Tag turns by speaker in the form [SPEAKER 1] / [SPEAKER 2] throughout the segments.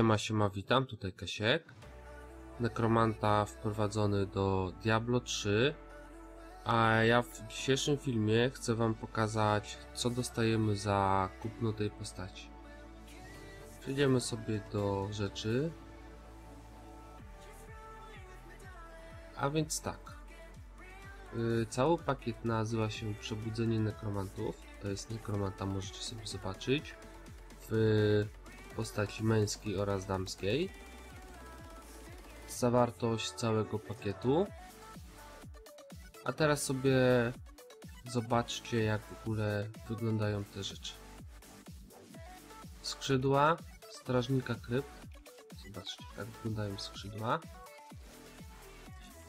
[SPEAKER 1] Siema, siema, witam, tutaj Kasiek. Nekromanta wprowadzony do Diablo 3. A ja w dzisiejszym filmie chcę wam pokazać, co dostajemy za kupno tej postaci. Przejdziemy sobie do rzeczy. A więc tak. Yy, cały pakiet nazywa się Przebudzenie Nekromantów. To jest nekromanta, możecie sobie zobaczyć. W postaci męskiej oraz damskiej. Zawartość całego pakietu. A teraz sobie zobaczcie jak w ogóle wyglądają te rzeczy. Skrzydła strażnika krypt. Zobaczcie jak wyglądają skrzydła.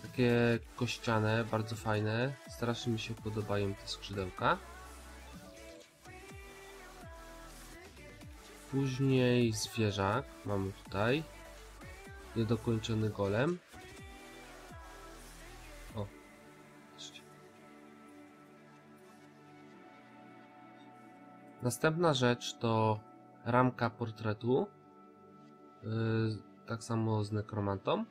[SPEAKER 1] Takie kościane, bardzo fajne. Strasznie mi się podobają te skrzydełka. Później zwierzak mamy tutaj. Niedokończony golem. O. Następna rzecz to ramka portretu. Yy, tak samo z nekromantą.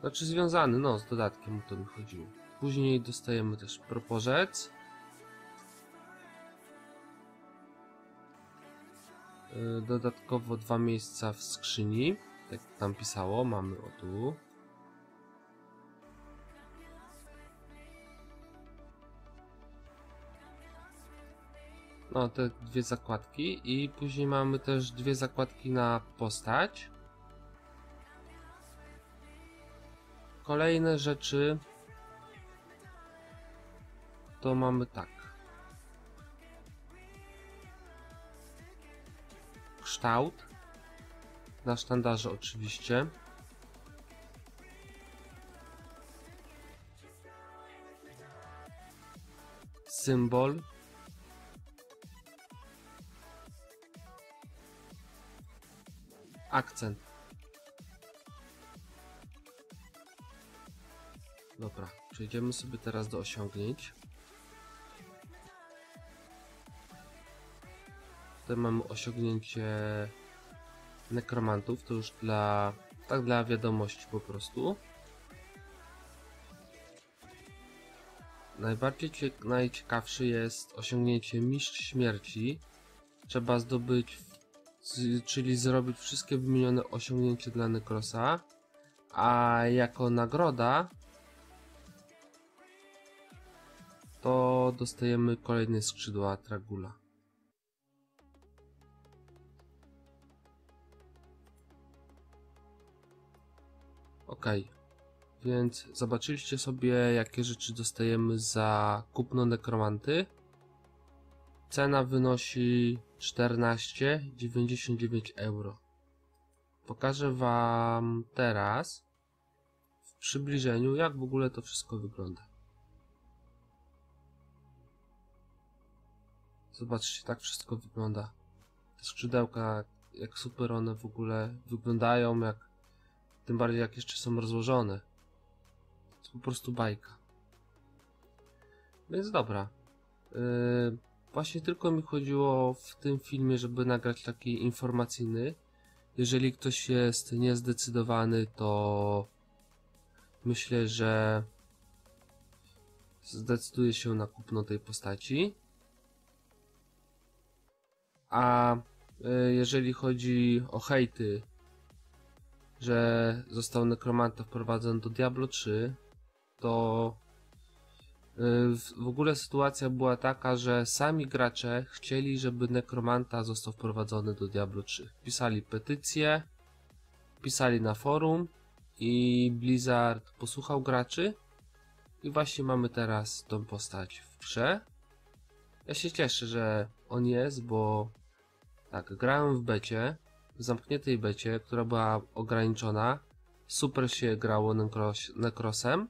[SPEAKER 1] Znaczy związany, no, z dodatkiem to mi chodziło. Później dostajemy też proporzec. Dodatkowo dwa miejsca w skrzyni. Tak tam pisało, mamy o tu. No, te dwie zakładki. I później mamy też dwie zakładki na postać. Kolejne rzeczy to mamy tak. Kształt na sztandarze oczywiście. Symbol. Akcent. Dobra, przejdziemy sobie teraz do osiągnięć. Tutaj mamy osiągnięcie nekromantów, to już dla, tak dla wiadomości po prostu. Najbardziej cie, najciekawszy jest osiągnięcie Mistrz Śmierci. Trzeba zdobyć, czyli zrobić wszystkie wymienione osiągnięcia dla Nekrosa, a jako nagroda to dostajemy kolejne skrzydła Tragula. Ok, więc zobaczyliście sobie jakie rzeczy dostajemy za kupno nekromanty. Cena wynosi 14,99 euro. Pokażę wam teraz w przybliżeniu jak w ogóle to wszystko wygląda. Zobaczcie, tak wszystko wygląda. Te skrzydełka, jak super one w ogóle wyglądają, jak tym bardziej jak jeszcze są rozłożone. To po prostu bajka. Więc dobra. Yy, właśnie tylko mi chodziło w tym filmie, żeby nagrać taki informacyjny. Jeżeli ktoś jest niezdecydowany, to myślę, że zdecyduje się na kupno tej postaci. A y, jeżeli chodzi o hejty, że został nekromanta wprowadzony do Diablo 3, to y, w ogóle sytuacja była taka, że sami gracze chcieli, żeby nekromanta został wprowadzony do Diablo 3. Pisali petycje, pisali na forum i Blizzard posłuchał graczy i właśnie mamy teraz tą postać w grze. Ja się cieszę, że on jest, bo tak, grałem w becie, w zamkniętej becie, która była ograniczona. Super się grało nekros, nekrosem.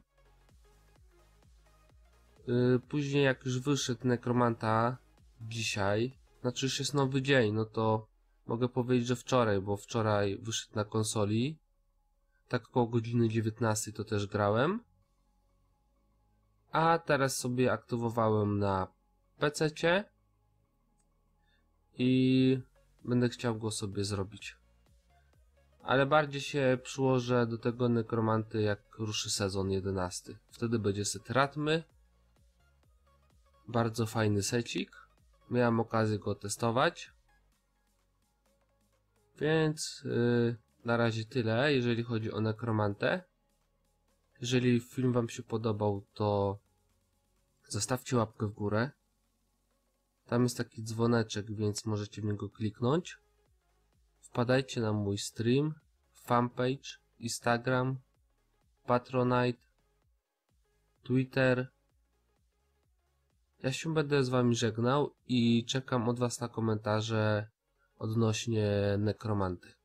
[SPEAKER 1] Yy, później jak już wyszedł nekromanta dzisiaj, znaczy już jest nowy dzień, no to mogę powiedzieć, że wczoraj, bo wczoraj wyszedł na konsoli. Tak około godziny 19 to też grałem. A teraz sobie aktywowałem na PC i będę chciał go sobie zrobić. Ale bardziej się przyłożę do tego nekromanty jak ruszy sezon 11. Wtedy będzie set Ratmy. Bardzo fajny secik. Miałem okazję go testować. Więc yy, na razie tyle, jeżeli chodzi o nekromantę. Jeżeli film Wam się podobał, to zostawcie łapkę w górę. Tam jest taki dzwoneczek, więc możecie w niego kliknąć. Wpadajcie na mój stream, fanpage, Instagram, Patronite, Twitter. Ja się będę z Wami żegnał i czekam od Was na komentarze odnośnie nekromanty.